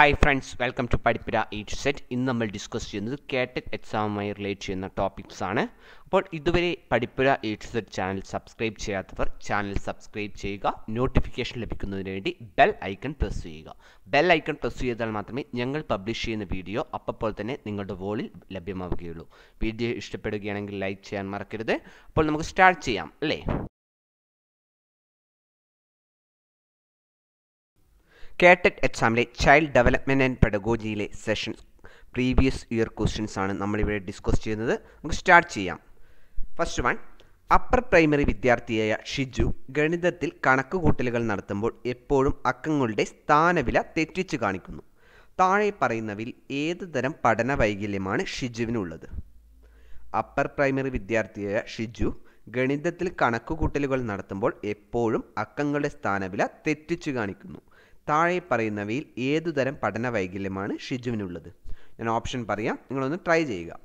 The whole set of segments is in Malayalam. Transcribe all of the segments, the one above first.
Hi friends welcome to Padippura eight set ഇന്ന് നമ്മൾ ഡിസ്കസ് ചെയ്യുന്നത് കേട്ടറ്റ് എക്സാമുമായി റിലേറ്റ് ചെയ്യുന്ന ടോപ്പിക്സ് ആണ്. അപ്പോൾ ഇതുവരെ Padippura eight set channel subscribe ചെയ്യാത്തവർ ചാനൽ സബ്സ്ക്രൈബ് ചെയ്യുക. നോട്ടിഫിക്കേഷൻ ലഭിക്കുന്നതിന് വേണ്ടി ബെൽ ഐക്കൺ പ്രസ് ചെയ്യുക. ബെൽ ഐക്കൺ പ്രസ് ചെയ്താൽ മാത്രമേ ഞങ്ങൾ പബ്ലിഷ് ചെയ്യുന്ന വീഡിയോ അപ്പോൾ തന്നെ നിങ്ങളുടെ വോളിൽ ലഭ്യമാവുകയുള്ളൂ. വീഡിയോ ഇഷ്ടപ്പെടുകയാണെങ്കിൽ ലൈക്ക് ചെയ്യാൻ മറക്കരുത്. അപ്പോൾ നമുക്ക് സ്റ്റാർട്ട് ചെയ്യാം അല്ലേ? കേട്ടറ്റ് എക്സാമിലെ ചൈൽഡ് ഡെവലപ്മെന്റ് ആൻഡ് പെഡഗോജിയിലെ സെഷൻ പ്രീവിയസ് ഇയർ ക്വസ്റ്റ്യൻസ് ആണ് നമ്മളിവിടെ ഡിസ്കസ് ചെയ്യുന്നത്. നമുക്ക് സ്റ്റാർട്ട് ചെയ്യാം. ഫസ്റ്റ് വൺ അപ്പർ പ്രൈമറി വിദ്യാർത്ഥിയായ ഷിജു ഗണിതത്തിൽ കണക്കുകൂട്ടലുകൾ നടത്തുമ്പോൾ എപ്പോഴും അക്കങ്ങളുടെ സ്ഥാനവില തെറ്റിച്ച് കാണിക്കുന്നു. താഴെ പറയുന്നവയിൽ ഏത് തരം പഠന വൈകല്യമാണ് ഷിജുവിനുള്ളത്? അപ്പർ പ്രൈമറി വിദ്യാർത്ഥിയായ ഷിജു ഗണിതത്തിൽ കണക്കുകൂട്ടലുകൾ നടത്തുമ്പോൾ എപ്പോഴും അക്കങ്ങളുടെ സ്ഥാനവില തെറ്റിച്ചു കാണിക്കുന്നു. താഴെ പറയുന്നവയിൽ ഏതുതരം പഠന വൈകല്യമാണ് ഷിജുവിനുള്ളത്? ഞാൻ ഓപ്ഷൻ പറയാം. നിങ്ങളൊന്ന് ട്രൈ ചെയ്യുക.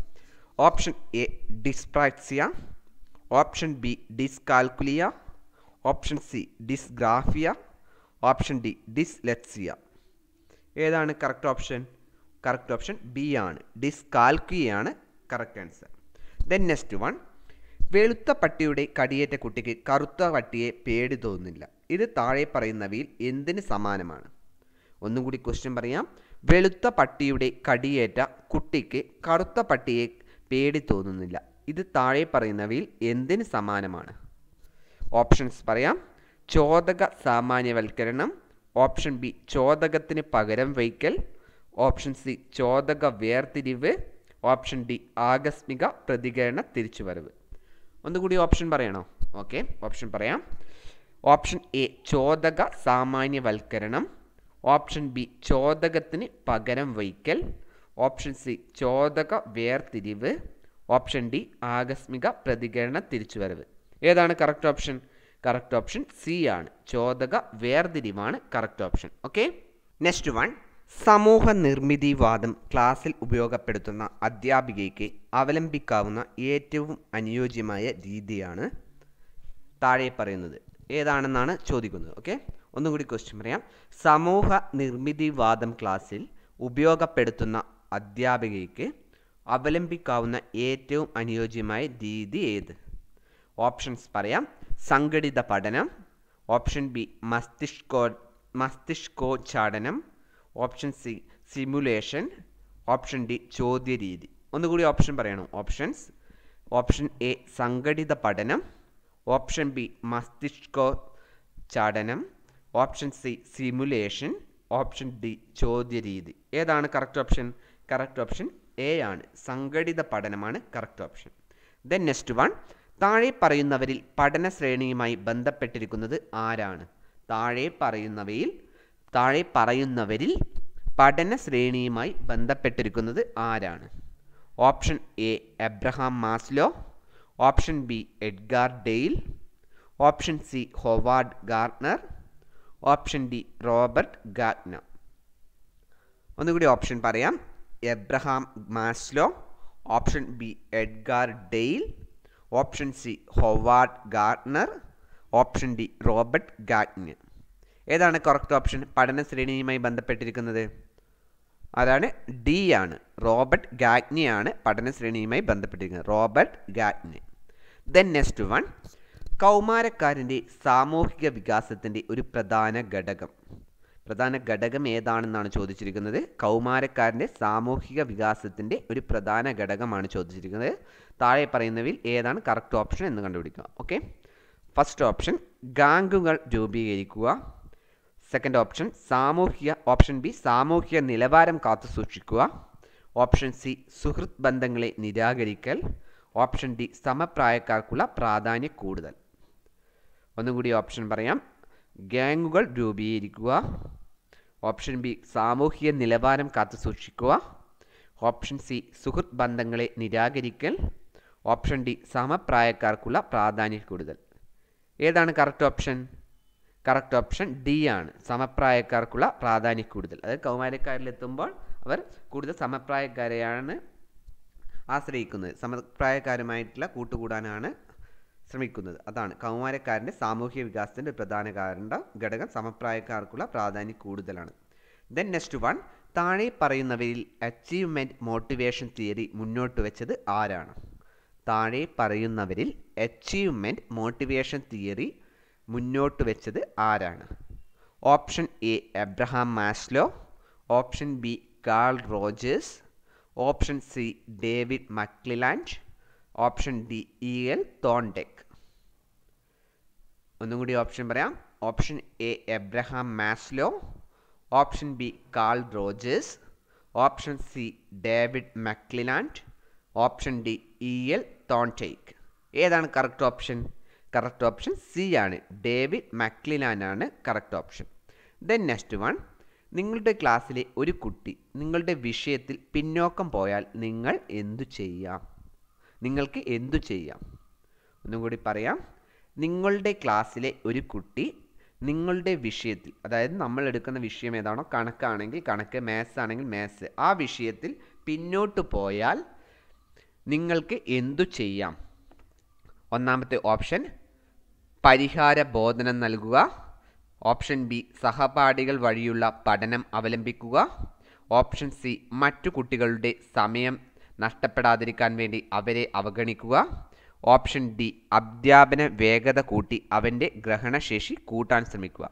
Option A dyspraxia option B dyscalculia option C dysgraphia option D dyslexia ഏതാണ് correct option correct option B ആണ്. ഡിസ്കാൽക്കുലിയാണ് correct answer then next one വെളുത്ത പട്ടിയുടെ കടിയേറ്റ കുട്ടിക്ക് കറുത്ത പട്ടിയെ പേടി തോന്നുന്നില്ല. ഇത് താഴെ പറയുന്നവയിൽ എന്തിന് സമാനമാണ്? ഒന്നും കൂടി ക്വസ്റ്റ്യൻ പറയാം. വെളുത്ത പട്ടിയുടെ കടിയേറ്റ കുട്ടിക്ക് കറുത്ത പട്ടിയെ പേടി തോന്നുന്നില്ല. ഇത് താഴെ പറയുന്നവയിൽ എന്തിന് സമാനമാണ്? ഓപ്ഷൻസ് പറയാം. ചോദക സാമാന്യവൽക്കരണം. ഓപ്ഷൻ ബി ചോദകത്തിന് പകരം വയ്ക്കൽ. ഓപ്ഷൻ സി ചോദക വേർതിരിവ്. ഓപ്ഷൻ ഡി ആകസ്മിക പ്രതികരണ തിരിച്ചുവരവ്. ഒന്നുകൂടി ഓപ്ഷൻ പറയണോ? ഓക്കെ ഓപ്ഷൻ പറയാം. ഓപ്ഷൻ എ ചോദക സാമാന്യവൽക്കരണം. ഓപ്ഷൻ ബി ചോദകത്തിന് പകരം വയ്ക്കൽ. ഓപ്ഷൻ സി ചോദക വേർതിരിവ്. ഓപ്ഷൻ ഡി ആകസ്മിക പ്രതികരണ തിരിച്ചുവരവ്. ഏതാണ് correct option correct option C ആണ്. ചോദക വേർതിരിവാണ് correct option okay next one സമൂഹ നിർമ്മിതിവാദം ക്ലാസ്സിൽ ഉപയോഗപ്പെടുത്തുന്ന അധ്യാപികയ്ക്ക് അവലംബിക്കാവുന്ന ഏറ്റവും അനുയോജ്യമായ രീതിയാണ് താഴെ പറയുന്നത്. ഏതാണെന്നാണ് ചോദിക്കുന്നത്. ഓക്കെ? ഒന്നും കൂടി ക്വസ്റ്റ്യൻ പറയാം. സമൂഹ നിർമ്മിതിവാദം ക്ലാസ്സിൽ ഉപയോഗപ്പെടുത്തുന്ന അധ്യാപികയ്ക്ക് അവലംബിക്കാവുന്ന ഏറ്റവും അനുയോജ്യമായ രീതി ഏത്? ഓപ്ഷൻസ് പറയാം. സംഘടിത പഠനം. ഓപ്ഷൻ ബി മസ്തിഷ്കോ മസ്തിഷ്കോച്ചാടനം. Option C simulation option D ചോദ്യരീതി. ഒന്നുകൂടി ഓപ്ഷൻ പറയണം. ഓപ്ഷൻസ് ഓപ്ഷൻ എ സംഘടിത പഠനം. ഓപ്ഷൻ ബി മസ്തിഷ്കോ ചാടനം. Option C simulation option D ചോദ്യരീതി. ഏതാണ് correct option correct option A ആണ്. സംഘടിത പഠനമാണ് correct option then next one താഴെ പറയുന്നവരിൽ പഠന ശ്രേണിയുമായി ബന്ധപ്പെട്ടിരിക്കുന്നത് ആരാണ്? താഴെ പറയുന്നവയിൽ താഴെ പറയുന്നവരിൽ പഠന ശ്രേണിയുമായി ബന്ധപ്പെട്ടിരിക്കുന്നത് ആരാണ്? Option A Abraham Maslow. Option B Edgar Dale. Option C Howard Gardner option D Robert Gagne ഒന്നുകൂടി ഓപ്ഷൻ പറയാം. Abraham Maslow. Option B Edgar Dale. Option C Howard Gardner option D Robert Gagne ഏതാണ് കറക്റ്റ് ഓപ്ഷൻ പഠന ശ്രേണിയുമായി ബന്ധപ്പെട്ടിരിക്കുന്നത്. അതാണ് ഡി ആണ്. റോബർട്ട് ഗാഗ്നിയാണ് പഠന ശ്രേണിയുമായി ബന്ധപ്പെട്ടിരിക്കുന്നത്. Robert Gagne then next one കൗമാരക്കാരന്റെ സാമൂഹിക വികാസത്തിന്റെ ഒരു പ്രധാന ഘടകം. പ്രധാന ഘടകം ഏതാണെന്നാണ് ചോദിച്ചിരിക്കുന്നത്? കൗമാരക്കാരന്റെ സാമൂഹിക വികാസത്തിന്റെ ഒരു പ്രധാന ഘടകമാണ് ചോദിച്ചിരിക്കുന്നത്. താഴെ പറയുന്നവയിൽ ഏതാണ് കറക്റ്റ് ഓപ്ഷൻ എന്ന് കണ്ടുപിടിക്കുക. ഓക്കെ ഫസ്റ്റ് ഓപ്ഷൻ ഗാംഗുകൾ രൂപീകരിക്കുക. സെക്കൻഡ് ഓപ്ഷൻ സാമൂഹിക ഓപ്ഷൻ ബി സാമൂഹിക നിലവാരം കാത്തു സൂക്ഷിക്കുക. ഓപ്ഷൻ സി സുഹൃത്ത് ബന്ധങ്ങളെ നിരാകരിക്കൽ. ഓപ്ഷൻ ഡി സമപ്രായക്കാർക്കുള്ള പ്രാധാന്യം കൂടുതൽ. ഒന്നുകൂടി ഓപ്ഷൻ പറയാം. ഗ്യാങ്ങുകൾ രൂപീകരിക്കുക. ഓപ്ഷൻ ബി സാമൂഹിക നിലവാരം കാത്തു സൂക്ഷിക്കുക. ഓപ്ഷൻ സി സുഹൃത്ത് ബന്ധങ്ങളെ നിരാകരിക്കൽ. ഓപ്ഷൻ ഡി സമപ്രായക്കാർക്കുള്ള പ്രാധാന്യം കൂടുതൽ. ഏതാണ് correct option correct option D ആണ്. സമപ്രായക്കാർക്കുള്ള പ്രാധാന്യം കൂടുതൽ. അതായത് കൗമാരക്കാരിലെത്തുമ്പോൾ അവർ കൂടുതൽ സമപ്രായക്കാരെയാണ് ആശ്രയിക്കുന്നത്. സമപ്രായക്കാരുമായിട്ടുള്ള കൂട്ടുകൂടാനാണ് ശ്രമിക്കുന്നത്. അതാണ് കൗമാരക്കാരന്റെ സാമൂഹ്യ വികാസത്തിന്റെ ഒരു പ്രധാന കാരണം ഘടകം. സമപ്രായക്കാർക്കുള്ള പ്രാധാന്യം കൂടുതലാണ്. ദെൻ നെക്സ്റ്റ് വൺ താഴെ പറയുന്നവരിൽ അച്ചീവ്മെന്റ് മോട്ടിവേഷൻ തിയറി മുന്നോട്ട് വെച്ചത് ആരാണ്? താഴെ പറയുന്നവരിൽ അച്ചീവ്മെന്റ് മോട്ടിവേഷൻ തിയറി മുന്നോട്ട് വെച്ചത് ആരാണ്? Option A Abraham Maslow. Option B Carl Rogers. Option C David McClelland. Option D E L Thorndike. ഒന്നും കൂടി ഓപ്ഷൻ പറയാം. Option A Abraham Maslow. Option B Carl Rogers. Option C David McClelland. Option D E L Thorndike ഏതാണ് correct option? Correct option C ആണ്. ഡേവിഡ് മക്ലിനാൻ ആണ് correct option. Then next one. നിങ്ങളുടെ ക്ലാസ്സിലെ ഒരു കുട്ടി നിങ്ങളുടെ വിഷയത്തിൽ പിന്നോക്കം പോയാൽ നിങ്ങൾ എന്തു ചെയ്യാം? നിങ്ങൾക്ക് എന്തു ചെയ്യാം? ഒന്നും കൂടി പറയാം. നിങ്ങളുടെ ക്ലാസ്സിലെ ഒരു കുട്ടി നിങ്ങളുടെ വിഷയത്തിൽ അതായത് നമ്മൾ എടുക്കുന്ന വിഷയം ഏതാണോ കണക്കാണെങ്കിൽ കണക്ക് മാത്സ് ആണെങ്കിൽ മാത്സ് ആ വിഷയത്തിൽ പിന്നോട്ട് പോയാൽ നിങ്ങൾക്ക് എന്തു ചെയ്യാം? ഒന്നാമത്തെ ഓപ്ഷൻ പരിഹാര ബോധനം നൽകുക. ഓപ്ഷൻ ബി സഹപാഠികൾ വഴിയുള്ള പഠനം അവലംബിക്കുക. ഓപ്ഷൻ സി മറ്റു കുട്ടികളുടെ സമയം നഷ്ടപ്പെടാതിരിക്കാൻ വേണ്ടി അവരെ അവഗണിക്കുക. ഓപ്ഷൻ ഡി അധ്യാപന വേഗത കൂട്ടി അവന്റെ ഗ്രഹണശേഷി കൂട്ടാൻ ശ്രമിക്കുക.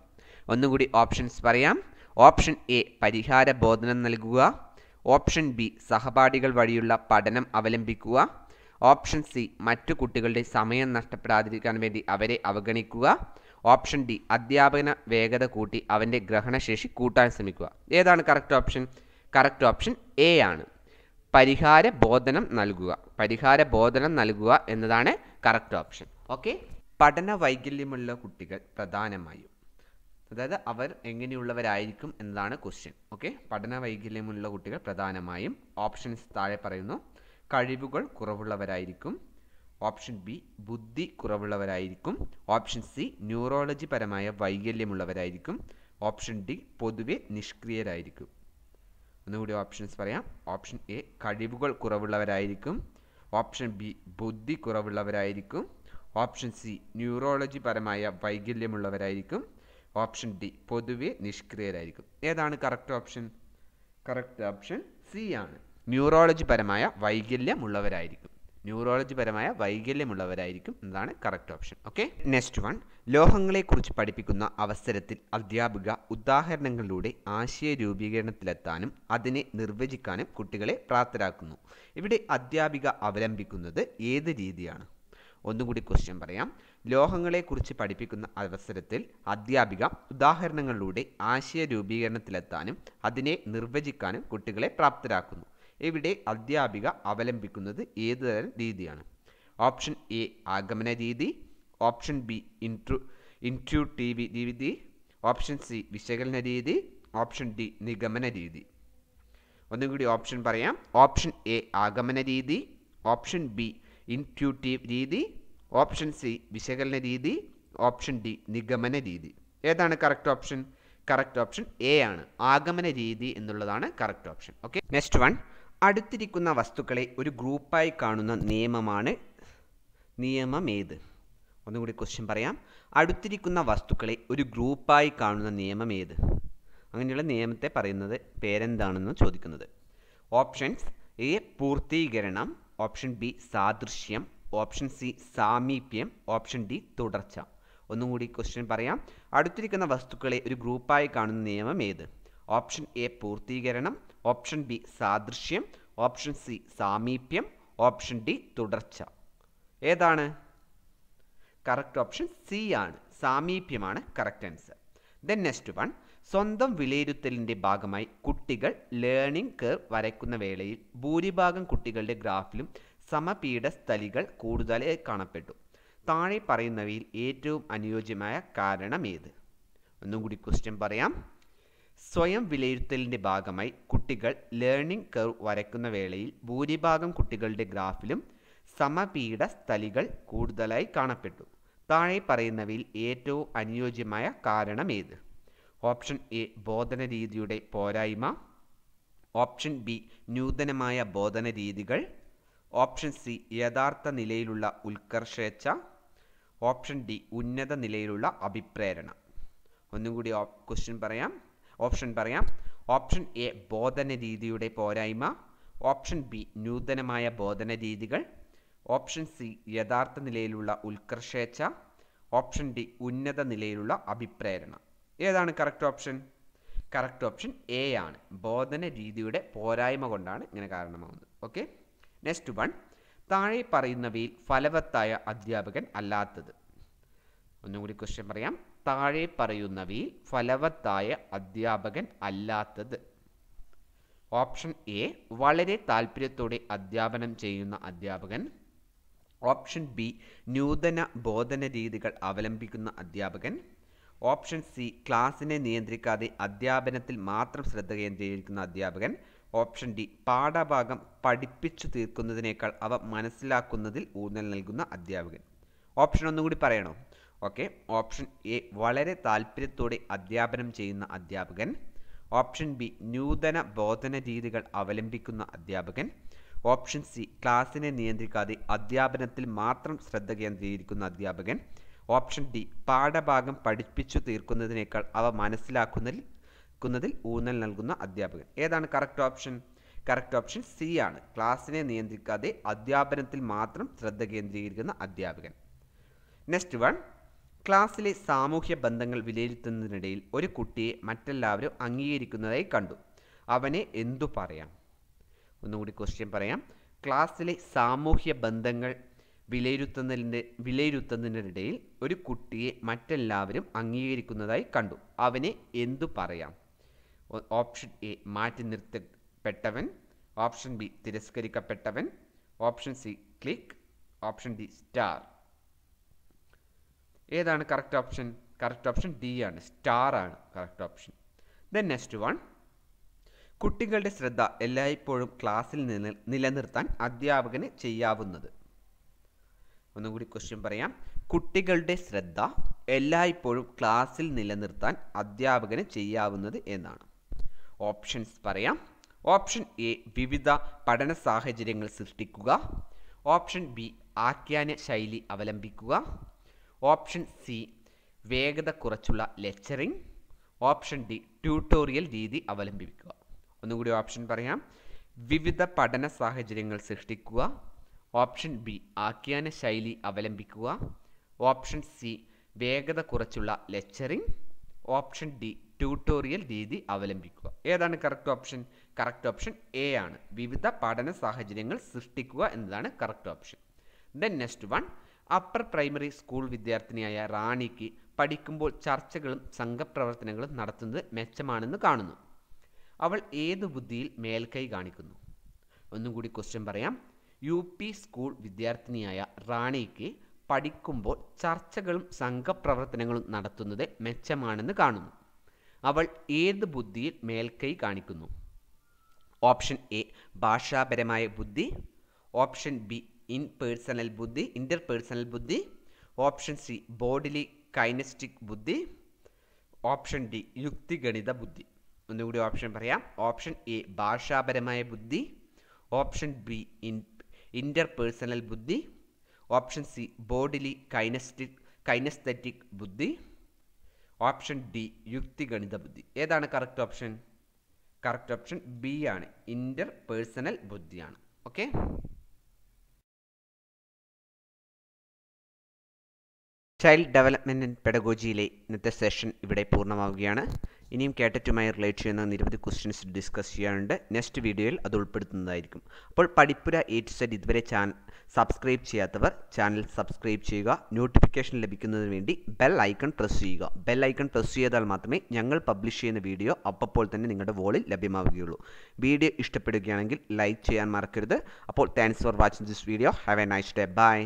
ഒന്നുകൂടി ഓപ്ഷൻസ് പറയാം. ഓപ്ഷൻ എ പരിഹാര ബോധനം നൽകുക. ഓപ്ഷൻ ബി സഹപാഠികൾ വഴിയുള്ള പഠനം അവലംബിക്കുക. ഓപ്ഷൻ സി മറ്റു കുട്ടികളുടെ സമയം നഷ്ടപ്പെടാതിരിക്കാൻ വേണ്ടി അവരെ അവഗണിക്കുക. ഓപ്ഷൻ ഡി അധ്യാപന വേഗത കൂട്ടി അവന്റെ ഗ്രഹണശേഷി കൂട്ടാൻ ശ്രമിക്കുക. ഏതാണ് correct option correct option A ആണ്. പരിഹാര ബോധനം നൽകുക. പരിഹാര ബോധനം നൽകുക എന്നതാണ് കറക്റ്റ് ഓപ്ഷൻ ഓക്കെ പഠന വൈകല്യമുള്ള കുട്ടികൾ പ്രധാനമായും. അതായത് അവർ എങ്ങനെയുള്ളവരായിരിക്കും എന്നതാണ് ക്വസ്റ്റ്യൻ ഓക്കെ പഠന വൈകല്യമുള്ള കുട്ടികൾ പ്രധാനമായും. ഓപ്ഷൻസ് താഴെ പറയുന്നു. കഴിവുകൾ കുറവുള്ളവരായിരിക്കും. ഓപ്ഷൻ ബി ബുദ്ധി കുറവുള്ളവരായിരിക്കും. ഓപ്ഷൻ സി ന്യൂറോളജി പരമായ വൈകല്യമുള്ളവരായിരിക്കും. ഓപ്ഷൻ ഡി പൊതുവെ നിഷ്ക്രിയരായിരിക്കും. ഒന്നുകൂടി ഓപ്ഷൻസ് പറയാം. ഓപ്ഷൻ എ കഴിവുകൾ കുറവുള്ളവരായിരിക്കും. ഓപ്ഷൻ ബി ബുദ്ധി കുറവുള്ളവരായിരിക്കും. ഓപ്ഷൻ സി ന്യൂറോളജി പരമായ വൈകല്യമുള്ളവരായിരിക്കും. ഓപ്ഷൻ ഡി പൊതുവെ നിഷ്ക്രിയരായിരിക്കും. ഏതാണ് correct option? Correct option C ആണ്. ന്യൂറോളജി പരമായ വൈകല്യമുള്ളവരായിരിക്കും. ന്യൂറോളജി പരമായ വൈകല്യമുള്ളവരായിരിക്കും എന്നതാണ് correct option okay next one ലോഹങ്ങളെക്കുറിച്ച് പഠിപ്പിക്കുന്ന അവസരത്തിൽ അധ്യാപിക ഉദാഹരണങ്ങളിലൂടെ ആശയ രൂപീകരണത്തിലെത്താനും അതിനെ നിർവചിക്കാനും കുട്ടികളെ പ്രാപ്തരാക്കുന്നു. ഇവിടെ അധ്യാപിക അവലംബിക്കുന്നത് ഏത് രീതിയാണ്? ഒന്നുകൂടി ക്വസ്റ്റ്യൻ പറയാം. ലോഹങ്ങളെക്കുറിച്ച് പഠിപ്പിക്കുന്ന അവസരത്തിൽ അധ്യാപിക ഉദാഹരണങ്ങളിലൂടെ ആശയ രൂപീകരണത്തിലെത്താനും അതിനെ നിർവചിക്കാനും കുട്ടികളെ പ്രാപ്തരാക്കുന്നു. ഇവിടെ അധ്യാപിക അവലംബിക്കുന്നത് ഏത് തരം രീതിയാണ്? ഓപ്ഷൻ എ ആഗമന രീതി. ഓപ്ഷൻ ബി ഇൻട്രു ഇൻട്രൂട്ടീവ് രീതി. ഓപ്ഷൻ സി വിശകലന രീതി. ഓപ്ഷൻ ഡി നിഗമന രീതി. ഒന്നും കൂടി ഓപ്ഷൻ പറയാം. ഓപ്ഷൻ എ ആഗമന രീതി. ഓപ്ഷൻ ബി ഇൻട്യൂട്ടീവ് രീതി. ഓപ്ഷൻ സി വിശകലന രീതി. ഓപ്ഷൻ ഡി നിഗമന രീതി. ഏതാണ് correct option? Correct option A ആണ്. ആഗമന രീതി എന്നുള്ളതാണ് correct option. Okay? Next one. അടുത്തിരിക്കുന്ന വസ്തുക്കളെ ഒരു ഗ്രൂപ്പായി കാണുന്ന നിയമമാണ് നിയമം ഏത് ഒന്നുകൂടി ക്വസ്റ്റ്യൻ പറയാം. അടുത്തിരിക്കുന്ന വസ്തുക്കളെ ഒരു ഗ്രൂപ്പായി കാണുന്ന നിയമം ഏത് അങ്ങനെയുള്ള നിയമത്തെ പറയുന്നത് പേരെന്താണെന്ന് ചോദിക്കുന്നത്. ഓപ്ഷൻസ് എ പൂർത്തീകരണം. ഓപ്ഷൻ ബി സാദൃശ്യം. ഓപ്ഷൻ സി സാമീപ്യം. ഓപ്ഷൻ ഡി തുടർച്ച. ഒന്നുകൂടി ക്വസ്റ്റ്യൻ പറയാം. അടുത്തിരിക്കുന്ന വസ്തുക്കളെ ഒരു ഗ്രൂപ്പായി കാണുന്ന നിയമം ഏത് ഓപ്ഷൻ എ പൂർത്തീകരണം ഓപ്ഷൻ ബി സാദൃശ്യം ഓപ്ഷൻ സി സാമീപ്യം ഓപ്ഷൻ ഡി തുടർച്ച. ഏതാണ്? കറക്റ്റ് ഓപ്ഷൻ സി ആണ്. സാമീപ്യമാണ് correct answer. Then next one. സ്വന്തം വിലയിരുത്തലിന്റെ ഭാഗമായി കുട്ടികൾ ലേണിംഗ് കർവ് വരയ്ക്കുന്ന വേളയിൽ ഭൂരിഭാഗം കുട്ടികളുടെ ഗ്രാഫിലും സമപീഠ സ്ഥലികൾ കൂടുതലായി കാണപ്പെട്ടു. താഴെ പറയുന്നവയിൽ ഏറ്റവും അനുയോജ്യമായ കാരണം ഏത്? ഒന്നും കൂടി ക്വസ്റ്റ്യൻ പറയാം. സ്വയം വിലയിരുത്തലിന്റെ ഭാഗമായി കുട്ടികൾ ലേണിംഗ് കർവ് വരയ്ക്കുന്ന വേളയിൽ ഭൂരിഭാഗം കുട്ടികളുടെ ഗ്രാഫിലും സമപീഠ സ്ഥലികൾ കൂടുതലായി കാണപ്പെട്ടു. താഴെ പറയുന്നവയിൽ ഏറ്റവും അനുയോജ്യമായ കാരണം ഏത്? ഓപ്ഷൻ എ ബോധന രീതിയുടെ പോരായ്മ. ഓപ്ഷൻ ബി നൂതനമായ ബോധന രീതികൾ ഓപ്ഷൻ സി യഥാർത്ഥ നിലയിലുള്ള ഉത്കർഷേച്ഛ. ഓപ്ഷൻ ഡി ഉന്നത നിലയിലുള്ള അഭിപ്രേരണ. ഒന്നുകൂടി ക്വസ്റ്റ്യൻ പറയാം. ഓപ്ഷൻ പറയാം. ഓപ്ഷൻ എ ബോധന രീതിയുടെ പോരായ്മ. ഓപ്ഷൻ ബി നൂതനമായ ബോധന രീതികൾ ഓപ്ഷൻ സി യഥാർത്ഥ നിലയിലുള്ള ഉത്കർഷേച്ഛ. ഓപ്ഷൻ ഡി ഉന്നത നിലയിലുള്ള അഭിപ്രേരണ. ഏതാണ് correct option correct option A ആണ്. ബോധന രീതിയുടെ പോരായ്മ കൊണ്ടാണ് ഇങ്ങനെ കാരണമാകുന്നത് ഓക്കെ നെക്സ്റ്റ് വൺ താഴെ പറയുന്നവയിൽ ഫലവത്തായ അധ്യാപകൻ അല്ലാത്തത്. ഒന്നുകൂടി ക്വസ്റ്റ്യൻ പറയാം. താഴെ പറയുന്നവയിൽ ഫലവത്തായ അധ്യാപകൻ അല്ലാത്തത്. ഓപ്ഷൻ എ വളരെ താല്പര്യത്തോടെ അധ്യാപനം ചെയ്യുന്ന അധ്യാപകൻ. ഓപ്ഷൻ ബി നൂതന ബോധന രീതികൾ അവലംബിക്കുന്ന അധ്യാപകൻ. ഓപ്ഷൻ സി ക്ലാസ്സിനെ നിയന്ത്രിക്കാതെ അധ്യാപനത്തിൽ മാത്രം ശ്രദ്ധ കേന്ദ്രീകരിക്കുന്ന അധ്യാപകൻ. ഓപ്ഷൻ ഡി പാഠഭാഗം പഠിപ്പിച്ചു തീർക്കുന്നതിനേക്കാൾ അവ മനസ്സിലാക്കുന്നതിൽ ഊന്നൽ നൽകുന്ന അധ്യാപകൻ. ഓപ്ഷൻ ഒന്നുകൂടി പറയണോ? ഓക്കെ ഓപ്ഷൻ എ വളരെ താല്പര്യത്തോടെ അധ്യാപനം ചെയ്യുന്ന അധ്യാപകൻ. ഓപ്ഷൻ ബി നൂതന ബോധന രീതികൾ അവലംബിക്കുന്ന അധ്യാപകൻ. ഓപ്ഷൻ സി ക്ലാസ്സിനെ നിയന്ത്രിക്കാതെ അധ്യാപനത്തിൽ മാത്രം ശ്രദ്ധ കേന്ദ്രീകരിക്കുന്ന അധ്യാപകൻ. ഓപ്ഷൻ ഡി പാഠഭാഗം പഠിപ്പിച്ചു തീർക്കുന്നതിനേക്കാൾ അവ മനസ്സിലാക്കുന്നതിൽ ഊന്നൽ നൽകുന്ന അധ്യാപകൻ. ഏതാണ് correct option correct option C ആണ്. ക്ലാസ്സിനെ നിയന്ത്രിക്കാതെ അധ്യാപനത്തിൽ മാത്രം ശ്രദ്ധ കേന്ദ്രീകരിക്കുന്ന അധ്യാപകൻ. നെക്സ്റ്റ് വൺ ക്ലാസ്സിലെ സാമൂഹ്യ ബന്ധങ്ങൾ വിലയിരുത്തുന്നതിനിടയിൽ ഒരു കുട്ടിയെ മറ്റെല്ലാവരും അംഗീകരിക്കുന്നതായി കണ്ടു. അവനെ എന്തു പറയാം? ഒന്നുകൂടി ക്വസ്റ്റ്യൻ പറയാം. ക്ലാസ്സിലെ സാമൂഹ്യ ബന്ധങ്ങൾ വിലയിരുത്തുന്നതിന്റെ വിലയിരുത്തുന്നതിനിടയിൽ ഒരു കുട്ടിയെ മറ്റെല്ലാവരും അംഗീകരിക്കുന്നതായി കണ്ടു. അവനെ എന്തു പറയാം? ഓപ്ഷൻ എ മാറ്റി നിർത്തപ്പെട്ടവൻ. Option B തിരസ്കരിക്കപ്പെട്ടവൻ. Option C clique option D star ഏതാണ് correct option correct option D ആണ്. സ്റ്റാർ ആണ് correct option then next one കുട്ടികളുടെ ശ്രദ്ധ എല്ലായ്പ്പോഴും ക്ലാസ്സിൽ നിന്ന് നിലനിർത്താൻ അധ്യാപകന് ചെയ്യാവുന്നത്. ഒന്നുകൂടി ക്വസ്റ്റ്യൻ പറയാം. കുട്ടികളുടെ ശ്രദ്ധ എല്ലായ്പ്പോഴും ക്ലാസ്സിൽ നിലനിർത്താൻ അധ്യാപകന് ചെയ്യാവുന്നത് എന്നാണ്. ഓപ്ഷൻസ് പറയാം. ഓപ്ഷൻ എ വിവിധ പഠന സാഹചര്യങ്ങൾ സൃഷ്ടിക്കുക. ഓപ്ഷൻ ബി ആഖ്യാന ശൈലി അവലംബിക്കുക. ഓപ്ഷൻ സി വേഗത കുറച്ചുള്ള ലെക്ചറിങ് ഓപ്ഷൻ ഡി ട്യൂട്ടോറിയൽ രീതി അവലംബിക്കുക. ഒന്നുകൂടി ഓപ്ഷൻ പറയാം. വിവിധ പഠന സാഹചര്യങ്ങൾ സൃഷ്ടിക്കുക. ഓപ്ഷൻ ബി ആഖ്യാന ശൈലി അവലംബിക്കുക. ഓപ്ഷൻ സി വേഗത കുറച്ചുള്ള ലെക്ചറിങ് ഓപ്ഷൻ ഡി ട്യൂട്ടോറിയൽ രീതി അവലംബിക്കുക. ഏതാണ് correct option? Correct option A ആണ്. വിവിധ പഠന സാഹചര്യങ്ങൾ സൃഷ്ടിക്കുക എന്നതാണ് correct option. Then next one upper primary school വിദ്യാർത്ഥിനിയായ റാണിക്ക് പഠിക്കുമ്പോൾ ചർച്ചകളും സംഘപ്രവർത്തനങ്ങളും നടത്തുന്നത് മെച്ചമാണെന്ന് കാണുന്നു. അവൾ ഏത് ബുദ്ധിയിൽ മേൽക്കൈ കാണിക്കുന്നു? ഒന്നും കൂടി ക്വസ്റ്റ്യൻ പറയാം. യു പി സ്കൂൾ വിദ്യാർത്ഥിനിയായ റാണിക്ക് പഠിക്കുമ്പോൾ ചർച്ചകളും സംഘപ്രവർത്തനങ്ങളും നടത്തുന്നത് മെച്ചമാണെന്ന് കാണുന്നു. അവൾ ഏത് ബുദ്ധിയിൽ മേൽക്കൈ കാണിക്കുന്നു? ഓപ്ഷൻ എ ഭാഷാപരമായ ബുദ്ധി. ഓപ്ഷൻ ബി ഇൻ പേഴ്സണൽ ബുദ്ധി ഇന്റർ പേഴ്സണൽ ബുദ്ധി ഓപ്ഷൻ സി ബോഡിലി കൈനസ്റ്റിക് ബുദ്ധി ഓപ്ഷൻ ഡി യുക്തിഗണിത ബുദ്ധി. ഒന്നുകൂടി ഓപ്ഷൻ പറയാം. ഓപ്ഷൻ എ ഭാഷാപരമായ ബുദ്ധി option B in interpersonal ബുദ്ധി option C bodily kinesthetic kinesthetic ബുദ്ധി ഓപ്ഷൻ ഡി യുക്തിഗണിത ബുദ്ധി. ഏതാണ് correct option? Correct option B ആണ്. ഇന്റർ പേഴ്സണൽ ബുദ്ധിയാണ്. ഓക്കെ? ചൈൽഡ് ഡെവലപ്മെന്റ് ആൻഡ് പെഡഗോജിയിലെ ഇന്നത്തെ സെഷൻ ഇവിടെ പൂർണമാവുകയാണ്. ഇനിയും കേട്ടറ്റുമായി റിലേറ്റ് ചെയ്യുന്ന നിരവധി ക്വസ്റ്റ്യൻസ് ഡിസ്കസ് ചെയ്യാനുണ്ട്. നെക്സ്റ്റ് വീഡിയോയിൽ അത് ഉൾപ്പെടുത്തുന്നതായിരിക്കും. അപ്പോൾ പഠിപ്പുര എ ടു സെറ്റ് ഇതുവരെ ചാനൽ സബ്സ്ക്രൈബ് ചെയ്യാത്തവർ ചാനൽ സബ്സ്ക്രൈബ് ചെയ്യുക. നോട്ടിഫിക്കേഷൻ ലഭിക്കുന്നതിന് വേണ്ടി ബെൽ ഐക്കൺ പ്രസ് ചെയ്യുക. ബെൽ ഐക്കൺ പ്രസ് ചെയ്താൽ മാത്രമേ ഞങ്ങൾ പബ്ലിഷ് ചെയ്യുന്ന വീഡിയോ അപ്പോൾ തന്നെ നിങ്ങളുടെ വോളിൽ ലഭ്യമാവുകയുള്ളൂ. വീഡിയോ ഇഷ്ടപ്പെടുകയാണെങ്കിൽ ലൈക്ക് ചെയ്യാൻ മറക്കരുത്. അപ്പോൾ thanks for watching this video have a nice day bye